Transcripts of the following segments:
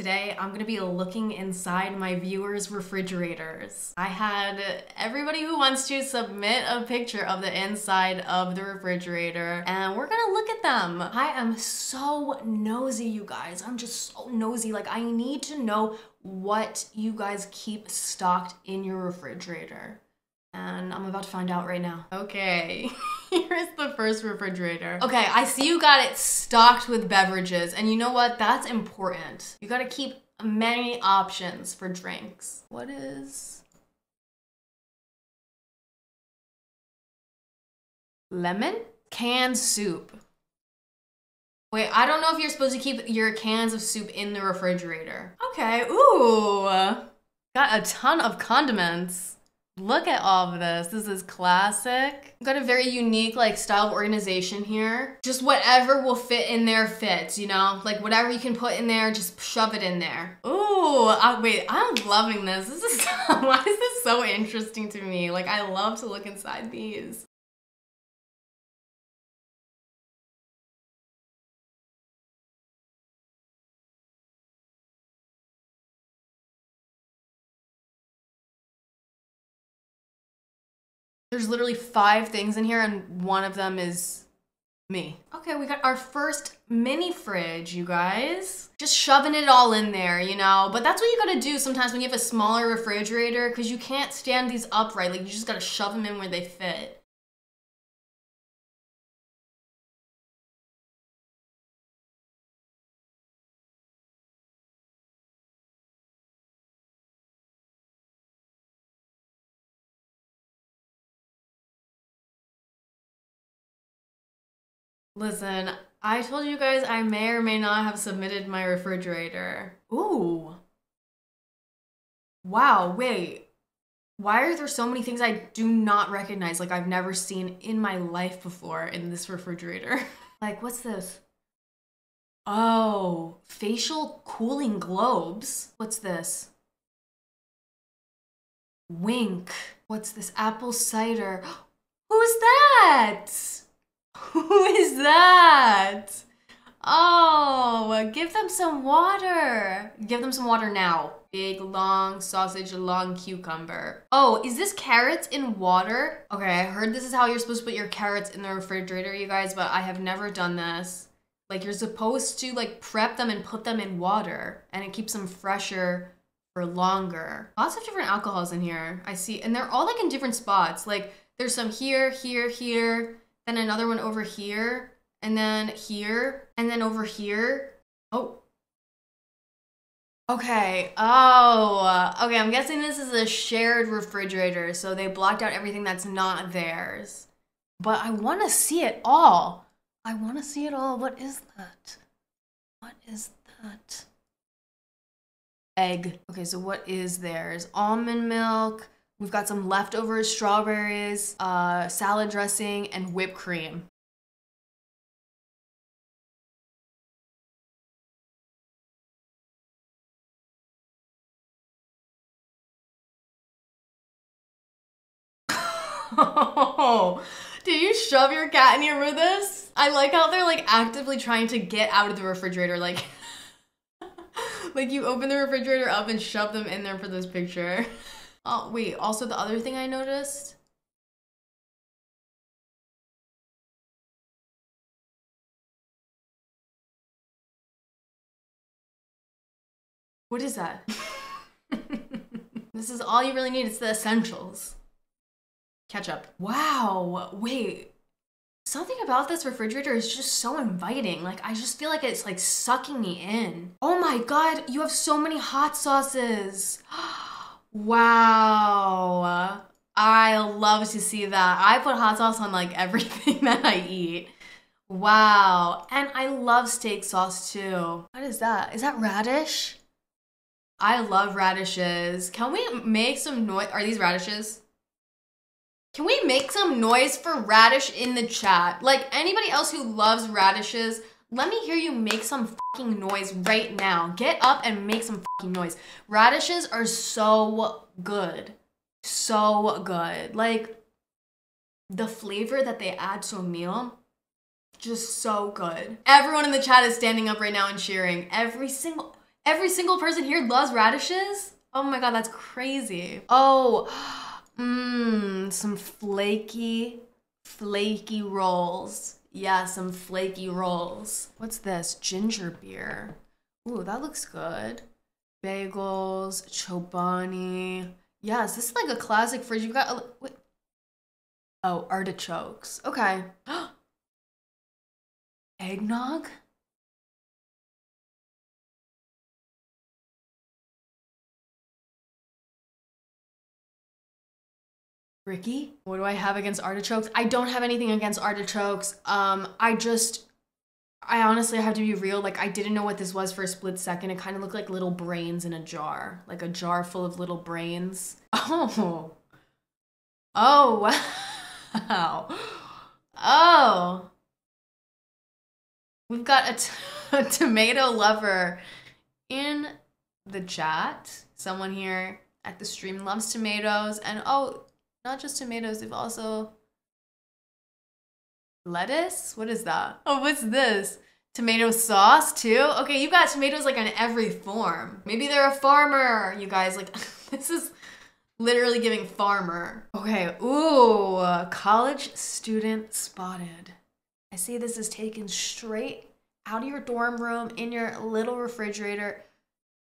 Today, I'm gonna be looking inside my viewers' refrigerators. I had everybody who wants to submit a picture of the inside of the refrigerator, and we're gonna look at them. I am so nosy, you guys. I'm just so nosy. Like, I need to know what you guys keep stocked in your refrigerator. And I'm about to find out right now. Okay, here's the first refrigerator. Okay, I see you got it stocked with beverages. And you know what? That's important. You gotta keep many options for drinks. What is... Lemon? Canned soup. Wait, I don't know if you're supposed to keep your cans of soup in the refrigerator. Okay, ooh. Got a ton of condiments. Look at all of this. This is classic. Got a very unique like style of organization here. Just whatever will fit in there fits, you know? Like whatever you can put in there, just shove it in there. Ooh, I, wait, I'm loving this. This is, why is this so interesting to me? Like I love to look inside these. There's literally five things in here, and one of them is me. Okay, we got our first mini fridge, you guys. Just shoving it all in there, you know? But that's what you gotta do sometimes when you have a smaller refrigerator, because you can't stand these upright. Like, you just gotta shove them in where they fit. Listen, I told you guys I may or may not have submitted my refrigerator. Ooh. Wow, wait. Why are there so many things I do not recognize, like I've never seen in my life before in this refrigerator? like, what's this? Oh, facial cooling globes. What's this? Wink. What's this? Apple cider. Who's that? Who is that? Oh, give them some water. Give them some water now. Big, long sausage, long cucumber. Oh, is this carrots in water? Okay, I heard this is how you're supposed to put your carrots in the refrigerator, you guys, but I have never done this. Like, you're supposed to, like, prep them and put them in water, and it keeps them fresher for longer. Lots of different alcohols in here, I see. And they're all, like, in different spots. Like, there's some here, here, here, then another one over here, and then here, and then over here. Oh. Okay. Oh, okay. I'm guessing this is a shared refrigerator, so they blocked out everything that's not theirs. But I want to see it all. I want to see it all. What is that? What is that? Egg. Okay, so what is theirs? Almond milk, We've got some leftover strawberries, uh, salad dressing, and whipped cream. did you shove your cat in here with this? I like how they're like actively trying to get out of the refrigerator. Like, like you open the refrigerator up and shove them in there for this picture. Oh, wait, also the other thing I noticed. What is that? this is all you really need. It's the essentials. Ketchup. Wow. Wait. Something about this refrigerator is just so inviting. Like, I just feel like it's like sucking me in. Oh my god, you have so many hot sauces. Wow. I love to see that. I put hot sauce on like everything that I eat. Wow. And I love steak sauce too. What is that? Is that radish? I love radishes. Can we make some noise? Are these radishes? Can we make some noise for radish in the chat? Like anybody else who loves radishes, let me hear you make some fucking noise right now. Get up and make some fucking noise. Radishes are so good. So good. Like, the flavor that they add to a meal, just so good. Everyone in the chat is standing up right now and cheering. Every single, Every single person here loves radishes? Oh my god, that's crazy. Oh, mmm, some flaky, flaky rolls. Yeah, some flaky rolls. What's this? Ginger beer. Ooh, that looks good. Bagels, chobani. Yes, this is like a classic fridge. You've got a, wait. Oh, artichokes. Okay. Eggnog? Ricky, what do I have against artichokes? I don't have anything against artichokes. Um, I just, I honestly have to be real. Like, I didn't know what this was for a split second. It kind of looked like little brains in a jar, like a jar full of little brains. Oh, oh, wow. Oh, we've got a, tomato lover in the chat. Someone here at the stream loves tomatoes, and oh, not just tomatoes, they've also lettuce. What is that? Oh, what's this? Tomato sauce too? Okay, you got tomatoes like on every form. Maybe they're a farmer, you guys. Like, this is literally giving farmer. Okay, ooh, college student spotted. I see this is taken straight out of your dorm room in your little refrigerator.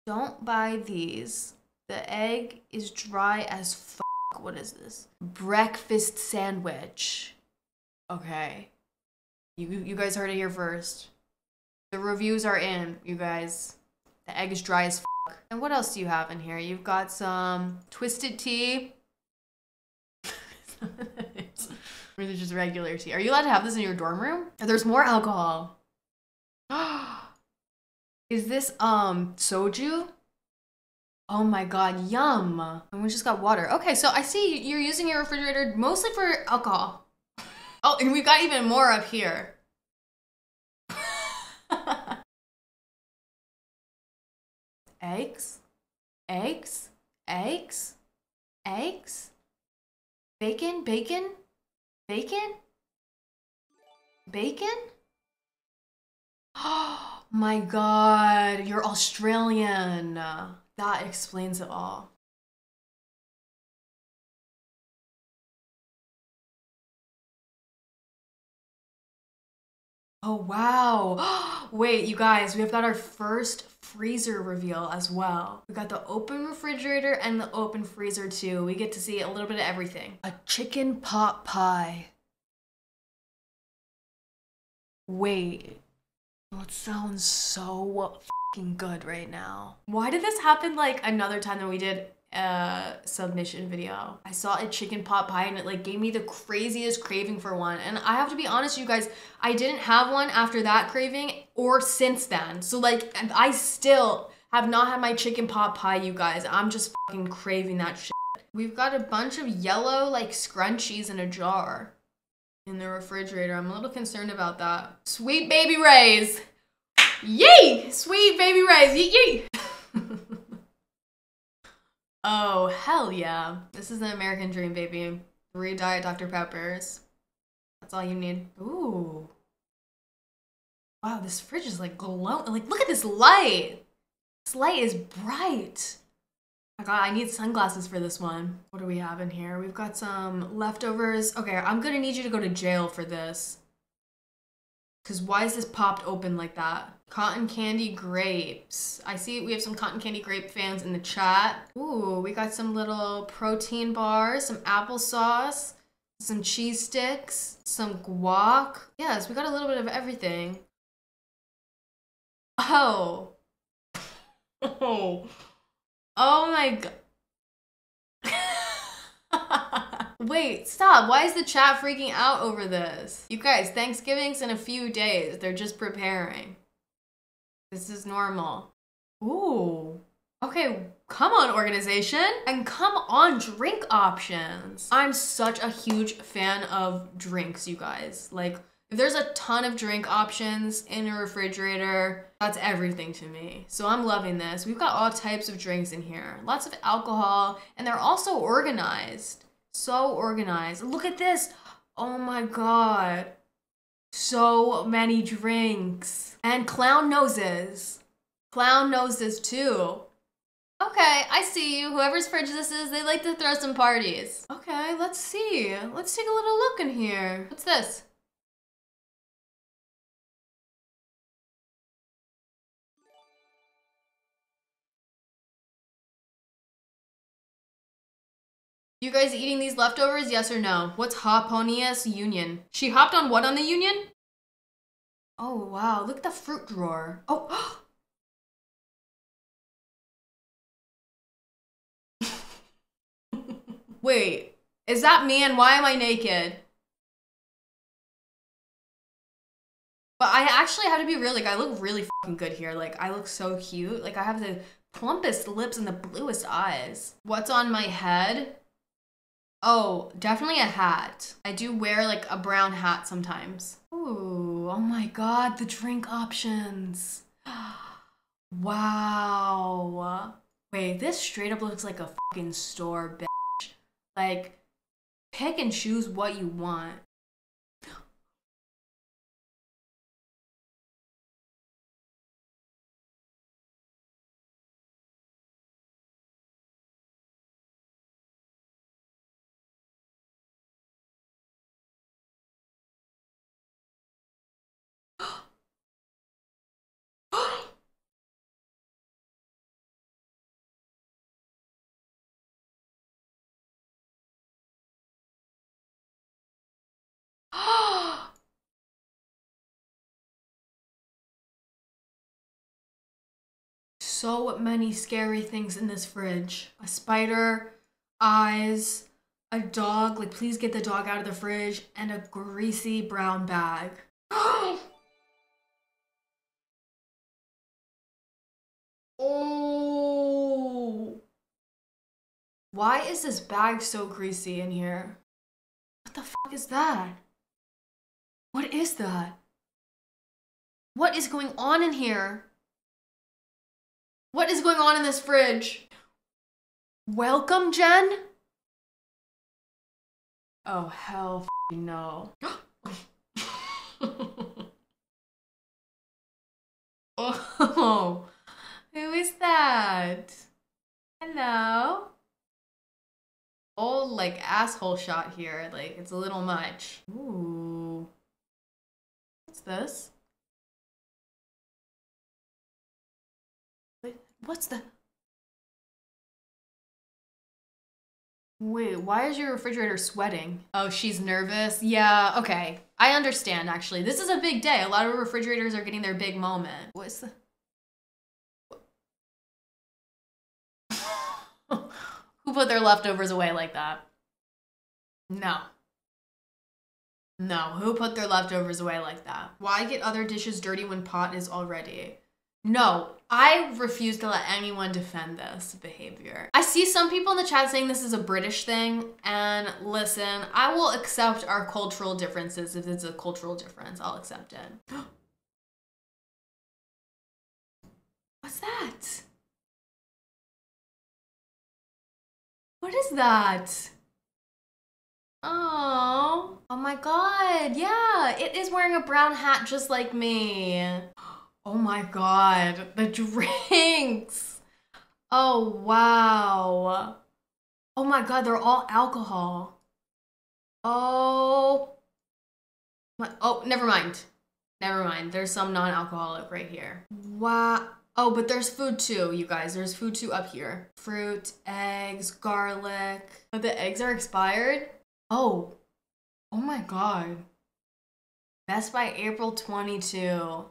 Don't buy these. The egg is dry as fuck. What is this? Breakfast sandwich. Okay. You, you guys heard it here first. The reviews are in, you guys. The egg is dry as. And what else do you have in here? You've got some twisted tea. or is it just regular tea? Are you allowed to have this in your dorm room? There's more alcohol. is this um soju? Oh my god, yum. And we just got water. Okay, so I see you're using your refrigerator mostly for alcohol. Oh, and we've got even more up here. eggs, eggs, eggs, eggs, bacon, bacon, bacon, bacon. Oh my god, you're Australian. That explains it all. Oh, wow. Wait, you guys, we've got our first freezer reveal as well. We got the open refrigerator and the open freezer too. We get to see a little bit of everything. A chicken pot pie. Wait, that sounds so good right now. Why did this happen like another time that we did a submission video. I saw a chicken pot pie and it like gave me the craziest craving for one. And I have to be honest, you guys, I didn't have one after that craving or since then. So like I still have not had my chicken pot pie, you guys. I'm just fucking craving that shit. We've got a bunch of yellow like scrunchies in a jar in the refrigerator. I'm a little concerned about that. Sweet Baby Ray's. Yay! Sweet baby rice. Yee yee. oh, hell yeah. This is the American dream, baby. Three Diet Dr. Peppers. That's all you need. Ooh. Wow, this fridge is like glowing. Like, look at this light. This light is bright. Oh god, I need sunglasses for this one. What do we have in here? We've got some leftovers. Okay, I'm gonna need you to go to jail for this. Because why is this popped open like that? Cotton candy grapes. I see we have some cotton candy grape fans in the chat. Ooh, we got some little protein bars, some applesauce, some cheese sticks, some guac. Yes, we got a little bit of everything. Oh. Oh. Oh my god. Wait, stop. Why is the chat freaking out over this? You guys, Thanksgiving's in a few days. They're just preparing. This is normal. Ooh. Okay, come on, organization. And come on, drink options. I'm such a huge fan of drinks, you guys. Like, if there's a ton of drink options in a refrigerator, that's everything to me. So I'm loving this. We've got all types of drinks in here. Lots of alcohol, and they're also organized. So organized. Look at this. Oh my god. So many drinks. And clown noses. Clown noses too. Okay, I see you. Whoever's fridge this is, they like to throw some parties. Okay, let's see. Let's take a little look in here. What's this? You guys eating these leftovers, yes or no? What's Hoponius Union? She hopped on what on the Union? Oh, wow. Look at the fruit drawer. Oh, Wait, is that me and why am I naked? But I actually have to be real, like I look really fucking good here. Like I look so cute. Like I have the plumpest lips and the bluest eyes. What's on my head? Oh, definitely a hat. I do wear like a brown hat sometimes. Ooh, oh my god, the drink options. wow. Wait, this straight up looks like a fucking store, bitch. Like, pick and choose what you want. So many scary things in this fridge. A spider, eyes, a dog, like please get the dog out of the fridge, and a greasy brown bag. oh. Why is this bag so greasy in here? What the fuck is that? What is that? What is going on in here? What is going on in this fridge? Welcome, Jenn? Oh, hell no. oh, who is that? Hello? Oh, like asshole shot here. Like, it's a little much. Ooh. What's this? What's the... Wait, why is your refrigerator sweating? Oh, she's nervous? Yeah, okay. I understand, actually. This is a big day. A lot of refrigerators are getting their big moment. What's the... Who put their leftovers away like that? No. No, who put their leftovers away like that? Why get other dishes dirty when pot is already? No, I refuse to let anyone defend this behavior. I see some people in the chat saying this is a British thing, and listen, I will accept our cultural differences if it's a cultural difference. I'll accept it. What's that? What is that? Oh, oh my god, yeah, it is wearing a brown hat just like me. Oh my god, the drinks. Oh wow. Oh my god, they're all alcohol. Oh. My, oh, never mind. Never mind. There's some non-alcoholic right here. Wow. Oh, but there's food too, you guys. There's food too up here. Fruit, eggs, garlic. But the eggs are expired? Oh. Oh my god. Best by April 22.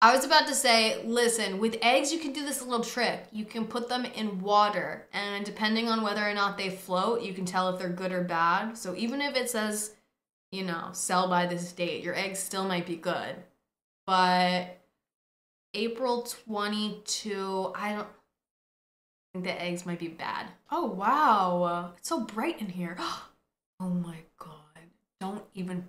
I was about to say, listen, with eggs, you can do this little trick. You can put them in water, and depending on whether or not they float, you can tell if they're good or bad. So even if it says, you know, sell by this date, your eggs still might be good. But April 22, I don't I think the eggs might be bad. Oh, wow. It's so bright in here. Oh my god. Don't even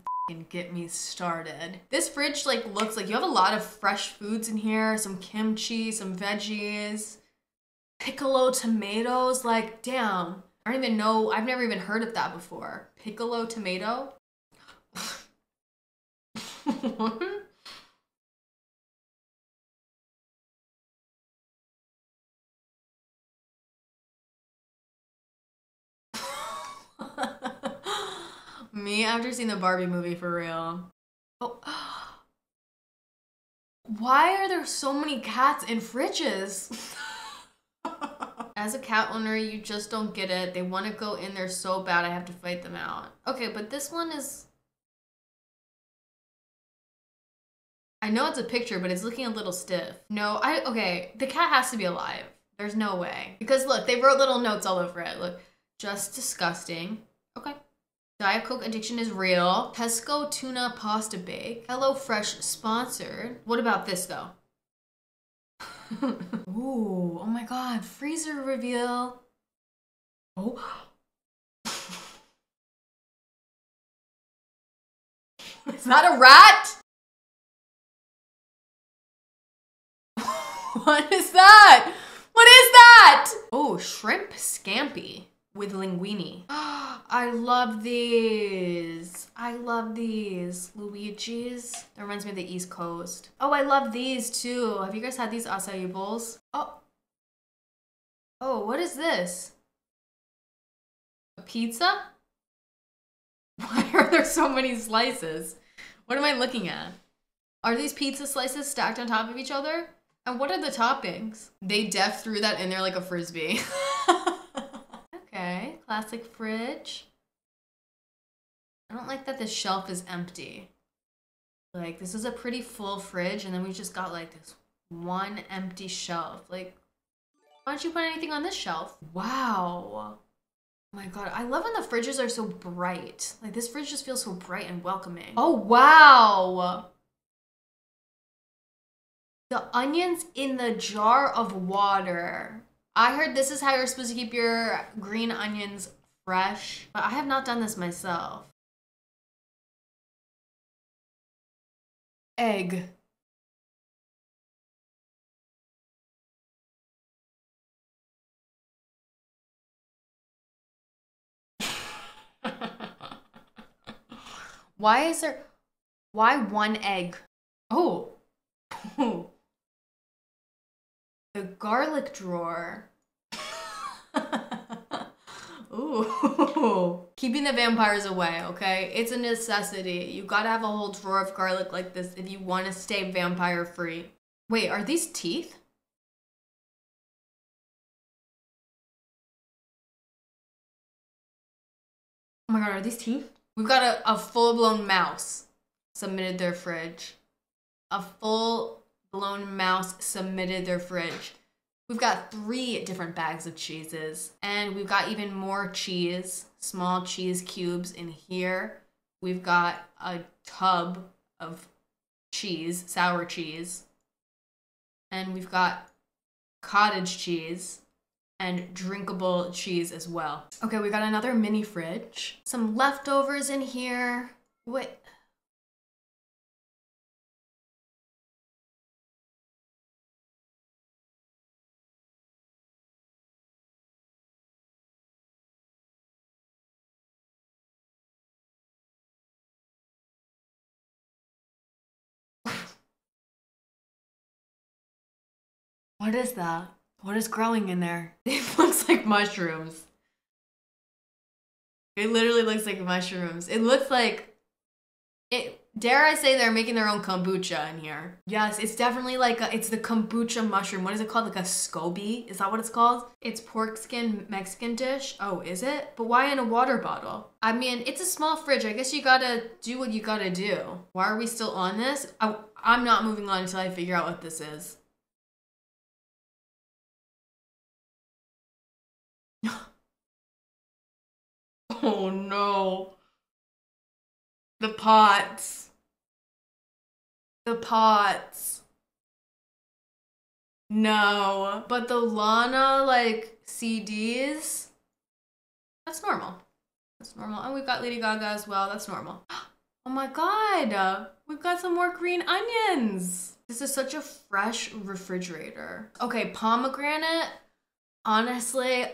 get me started. This fridge like looks like you have a lot of fresh foods in here, some kimchi, some veggies, piccolo tomatoes, like damn. I don't even know, I've never even heard of that before. Piccolo tomato? Me after seeing the Barbie movie for real. Oh. Why are there so many cats in fridges? As a cat owner, you just don't get it. They want to go in there so bad, I have to fight them out. Okay, but this one is. I know it's a picture, but it's looking a little stiff. No, I. Okay, the cat has to be alive. There's no way. Because look, they wrote little notes all over it. Look, just disgusting. Okay. Diet Coke addiction is real. Tesco tuna pasta bake. Hello Fresh sponsored. What about this though? Ooh, oh my god, freezer reveal. Oh. is that a rat? what is that? What is that? Oh, shrimp scampi with linguine. I love these. I love these. Luigi's. That reminds me of the East Coast. Oh, I love these too. Have you guys had these acai bowls? Oh. Oh, what is this? A pizza? Why are there so many slices? What am I looking at? Are these pizza slices stacked on top of each other? And what are the toppings? They def threw that in there like a frisbee. classic fridge. I don't like that this shelf is empty. Like, this is a pretty full fridge, and then we just got like this one empty shelf. Like, why don't you put anything on this shelf? Wow. Oh my god, I love when the fridges are so bright. Like, this fridge just feels so bright and welcoming. Oh, wow. The onions in the jar of water. I heard this is how you're supposed to keep your green onions fresh, but I have not done this myself. Egg. why is there why one egg? Oh. the garlic drawer. Ooh. Keeping the vampires away, okay? It's a necessity. You gotta have a whole drawer of garlic like this if you want to stay vampire free. Wait, are these teeth? Oh my god, are these teeth? We've got a, a full blown mouse submitted their fridge. A full blown mouse submitted their fridge. We've got three different bags of cheeses, and we've got even more cheese, small cheese cubes in here. We've got a tub of cheese, sour cheese, and we've got cottage cheese and drinkable cheese as well. Okay, we got another mini fridge, some leftovers in here. Wait, What is that? What is growing in there? It looks like mushrooms. It literally looks like mushrooms. It looks like it dare I say they're making their own kombucha in here. Yes, it's definitely like a, it's the kombucha mushroom. What is it called? Like a SCOBY? Is that what it's called? It's pork skin Mexican dish. Oh, is it? But why in a water bottle? I mean, it's a small fridge. I guess you gotta do what you gotta do. Why are we still on this? I, I'm not moving on until I figure out what this is. Oh no. The pots. The pots. No. But the Lana, like, CDs, that's normal. That's normal. And we've got Lady Gaga as well. That's normal. Oh my god. We've got some more green onions. This is such a fresh refrigerator. Okay, pomegranate. Honestly,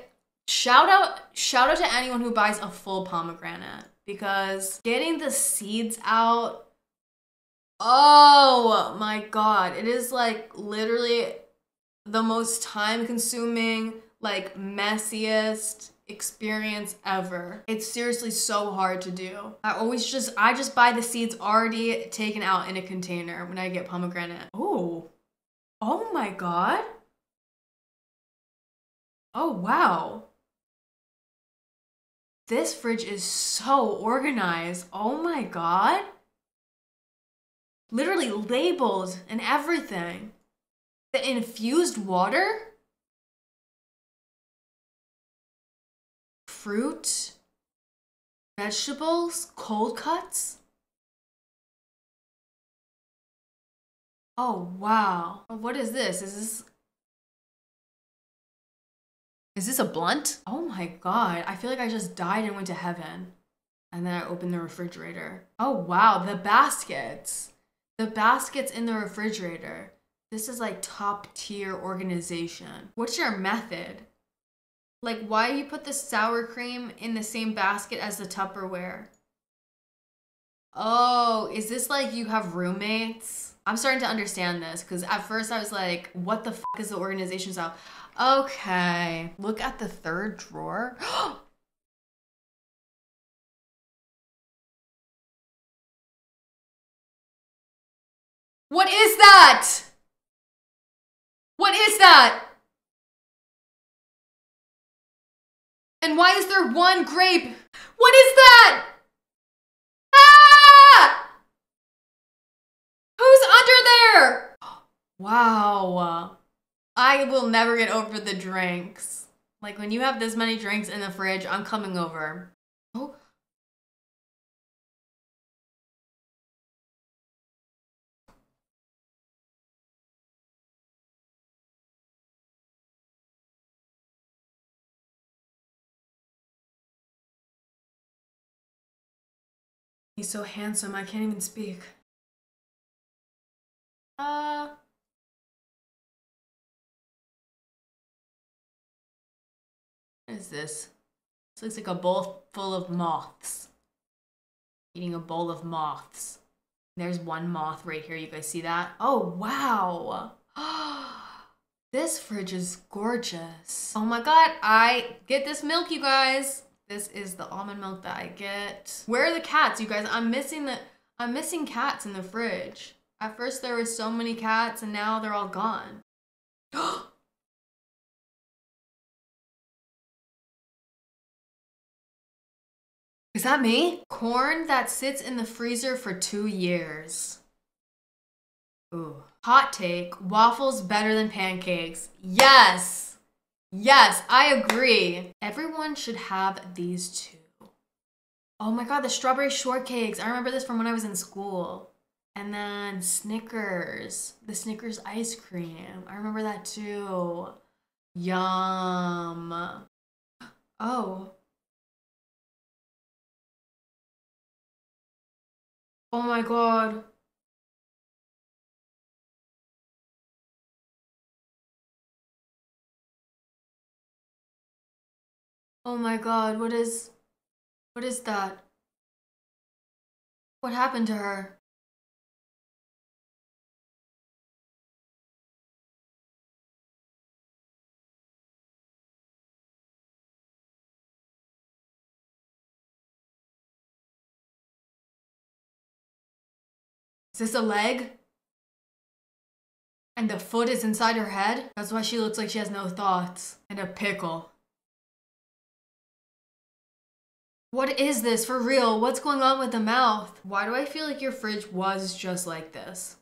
Shout out shout out to anyone who buys a full pomegranate because getting the seeds out oh my god, it is like literally the most time consuming, like messiest experience ever. It's seriously so hard to do. I always just, I just buy the seeds already taken out in a container when I get pomegranate. Oh, oh my God. Oh, wow. This fridge is so organized. Oh my God. Literally labeled and everything. The infused water? Fruit? Vegetables? Cold cuts? Oh, wow. What is this? Is this is this a blunt? Oh my god, I feel like I just died and went to heaven. And then I opened the refrigerator. Oh wow, the baskets. The baskets in the refrigerator. This is like top tier organization. What's your method? Like, why you put the sour cream in the same basket as the Tupperware? Oh, is this like you have roommates? I'm starting to understand this because at first I was like, what the fuck is the organization style? Okay, look at the third drawer. what is that? What is that? And why is there one grape? What is that? Ah! Who's under there? Wow. I will never get over the drinks. Like when you have this many drinks in the fridge, I'm coming over. Oh. He's so handsome, I can't even speak. Uh What is this? This looks like a bowl full of moths. Eating a bowl of moths. There's one moth right here. You guys see that? Oh, wow. this fridge is gorgeous. Oh my god, I get this milk, you guys. This is the almond milk that I get. Where are the cats, you guys? I'm missing the I'm missing cats in the fridge. At first there were so many cats and now they're all gone. Is that me? Corn that sits in the freezer for two years. Ooh. Hot take, waffles better than pancakes. Yes! Yes, I agree. Everyone should have these two. Oh my god, the strawberry shortcakes. I remember this from when I was in school. And then Snickers, the Snickers ice cream. I remember that too. Yum. Oh, Oh my god. Oh my god, what is... What is that? What happened to her? Is this a leg? And the foot is inside her head? That's why she looks like she has no thoughts. And a pickle. What is this for real? What's going on with the mouth? Why do I feel like your fridge was just like this?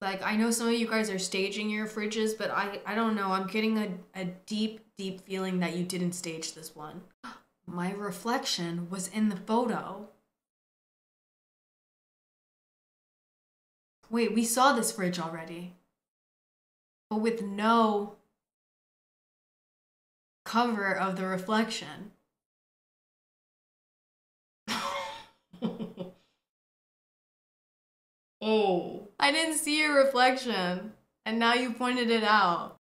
Like, I know some of you guys are staging your fridges, but I, I don't know. I'm getting a, a deep, deep feeling that you didn't stage this one. My reflection was in the photo. Wait, we saw this fridge already. But with no cover of the reflection. oh. I didn't see your reflection. And now you pointed it out.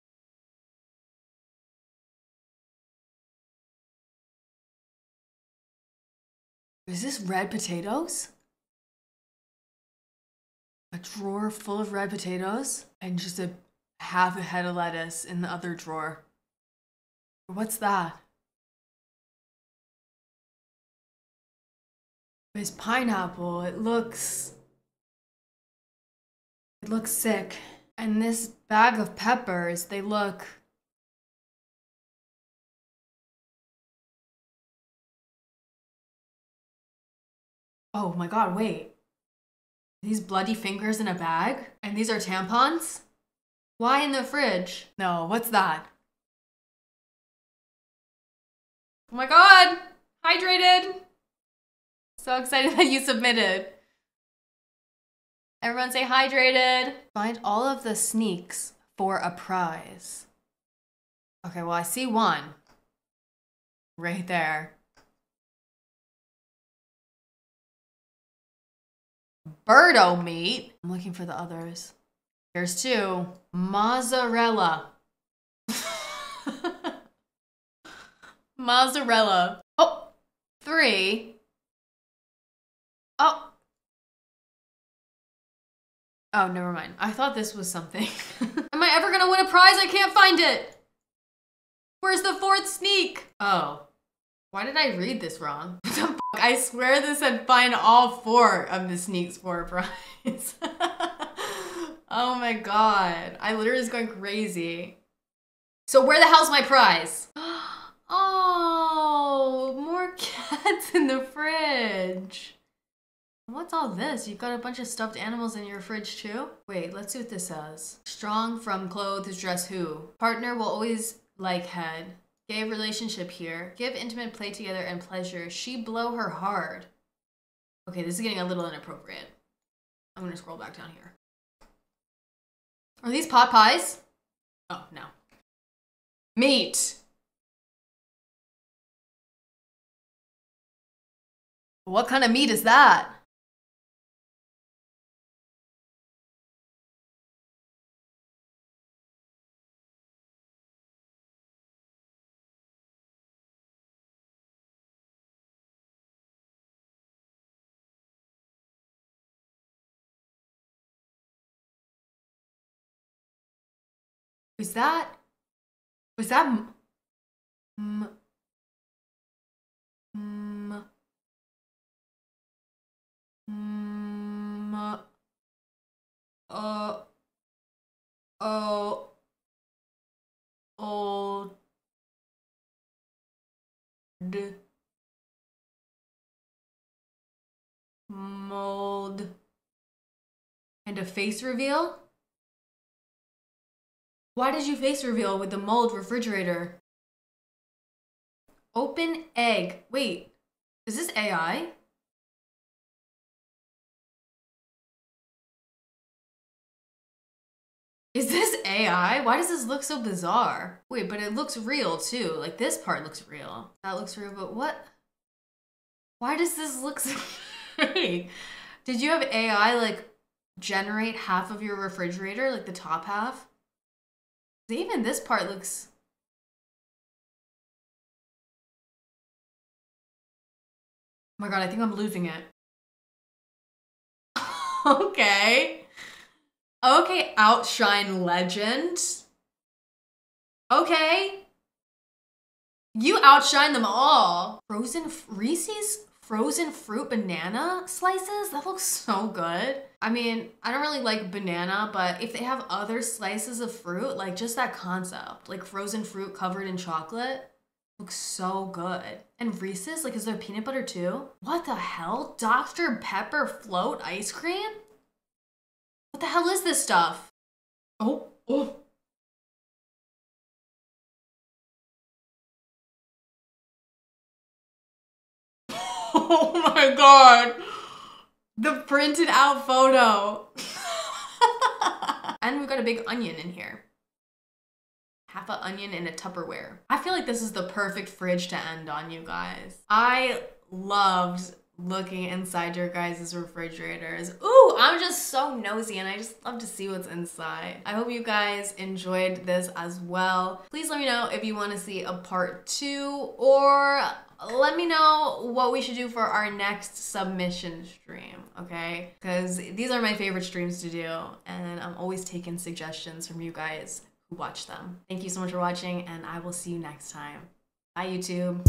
Is this red potatoes? a drawer full of red potatoes and just a half a head of lettuce in the other drawer. What's that? It's pineapple. It looks. It looks sick. And this bag of peppers, they look. Oh my god, wait. These bloody fingers in a bag? And these are tampons? Why in the fridge? No, what's that? Oh my god! Hydrated! So excited that you submitted. Everyone say hydrated. Find all of the sneaks for a prize. Okay, well, I see one. Right there. Birdo meat. I'm looking for the others. Here's two. Mozzarella. Mozzarella. Oh, three. Oh. Oh, never mind. I thought this was something. Am I ever gonna win a prize? I can't find it. Where's the fourth sneak? Oh. Why did I read this wrong? I swear this said find all four of the sneaks for a prize. oh my god. I literally was going crazy. So where the hell's my prize? Oh, more cats in the fridge. What's all this? You've got a bunch of stuffed animals in your fridge too? Wait, let's see what this says. Strong from clothes dress who? Partner will always like head. Gay relationship here. Give intimate play together and pleasure. She blow her hard. Okay, this is getting a little inappropriate. I'm gonna scroll back down here. Are these pot pies? Oh, no. Meat. What kind of meat is that? Was that was that m- m- m- m- uh oh old mold and a face reveal? Why did you face reveal with the mold refrigerator? Open egg. Wait, is this AI? Is this AI? Why does this look so bizarre? Wait, but it looks real too. Like this part looks real. That looks real, but what? Why does this look so Did you have AI like generate half of your refrigerator, like the top half? Even this part looks Oh my god, I think I'm losing it. okay. Okay, outshine legend. Okay. You outshine them all. Frozen Reese's frozen fruit banana slices? That looks so good. I mean, I don't really like banana, but if they have other slices of fruit, like just that concept, like frozen fruit covered in chocolate, looks so good. And Reese's, like, is there peanut butter too? What the hell? Dr. Pepper float ice cream? What the hell is this stuff? Oh, oh. Oh my god. The printed out photo. and we've got a big onion in here. Half an onion in a Tupperware. I feel like this is the perfect fridge to end on, you guys. I loved looking inside your guys' refrigerators. Ooh, I'm just so nosy and I just love to see what's inside. I hope you guys enjoyed this as well. Please let me know if you want to see a part two or let me know what we should do for our next submission stream, okay? Because these are my favorite streams to do and I'm always taking suggestions from you guys who watch them. Thank you so much for watching and I will see you next time. Bye YouTube.